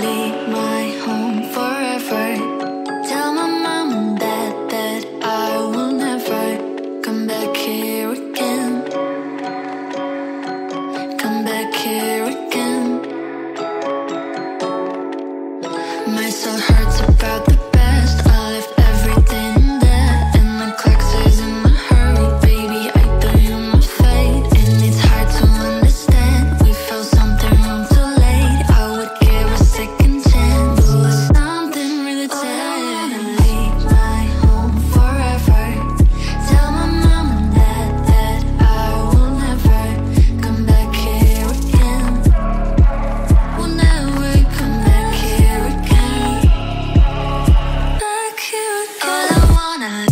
finally my wanna